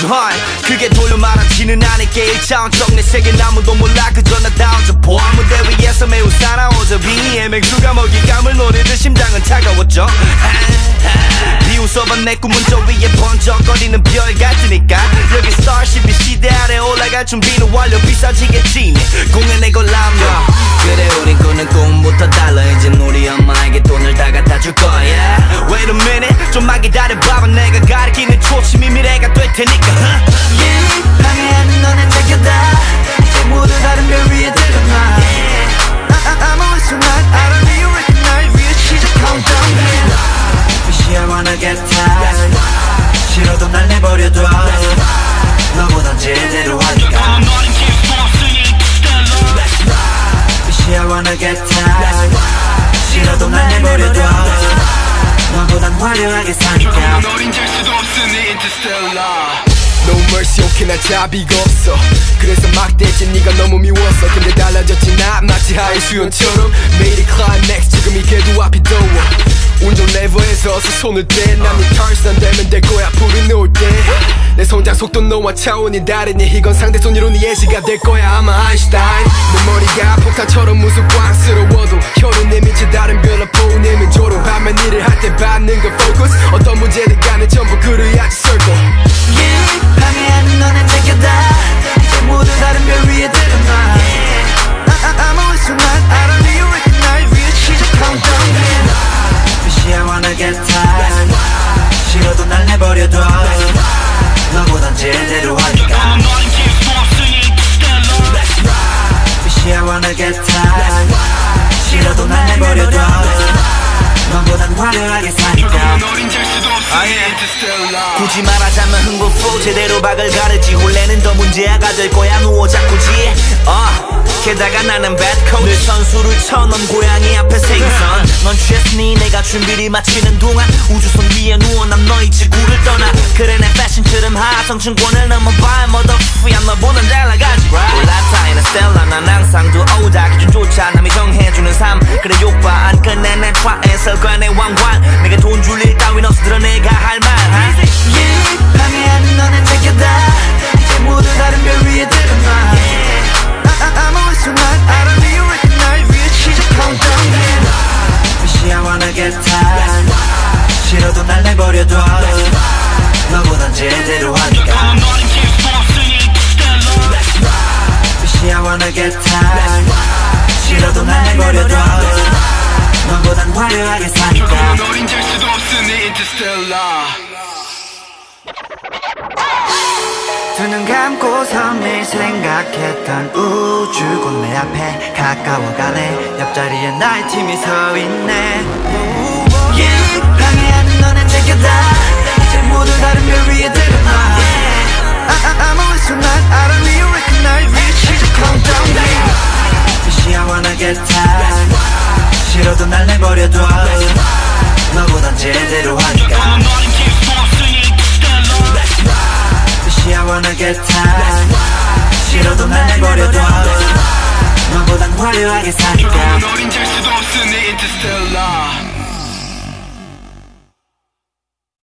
joy 그게 돌려 말하지는 않을게 일차원적 내 세계 아무도 몰라. 그저 나 다운 저 보안 무대 위에서 매우 사나워져 빙의의 맥주가 먹이감을 노리듯 심장은 차가웠죠. 비웃어봐 내 꿈은 저 위에 번쩍거리는 별 같으니까. 여기 스타쉽이 시대 아래 올라갈 준비는 완료. 비싸지겠지 내 공연에 걸라면 그래 우린 꾸는 꿈부터 달라 이제 우리 엄마에게 돈을 다 갖다 줄 거야. Wait a minute. 좀만 기다려봐봐. 내가 가리키는 초심이 미래가 될 테니까 싫어도 날 내버려둬 너보단 화려하게 사니까. No mercy okay 난 자비가 없어. 그래서 막대지 네가 너무 미웠어 근데 달라졌지 나 마치 하이 수연처럼. 매일이 클라이맥스 지금 이 궤도 앞이 더워. 운전 레버에서 어서 손을 대. 남이 털선 되면 될 거야 불이 놓을 때내 성장 속도 너와 차원이 다르니 이건 상대 손으로 네 예시가 될 거야 아마 아인슈타인. 내 머리가 폭탄처럼 Tired 싫어도 날 내버려둬 너보단 화려하게 사니까 굳이 말하자면 흥부포 제대로 박을 가르지 혼례는 더 문제아가 될 거야 누워 자꾸 지 어 게다가 나는 배트코치 늘 선수를 쳐넌 고양이 앞에 생선 넌 취했으니 내가 준비를 마치는 동안 우주선 위에 누워 난 너의 지구를 떠나 그래 내 패션처럼 하성층권을 넘어봐야 머더프야 너보단 잘 Tired 싫어도 날 내버려둬 너보단 제대로 하니까 I wanna get tired 싫어도 날 내버려둬 너보단 화려하게 사니까 두 눈 감고서 매일 생각했던 우주 곧 내 앞에 가까워가네. 옆자리에 나의 팀이 서 있네. yeah, 방해하는 너는 제껴다. 이제 모두 다른 별 위에 들어놔 I'm always so not out of you recognize 위에 시작 countdown Baby I wanna get tired 싫어도 날 내버려둬. 너보단 제대로 하니까 Tired 싫어도 날 내버려둬 너보단 화려하게 사니까. 너린 될 수도 없으니 interstellar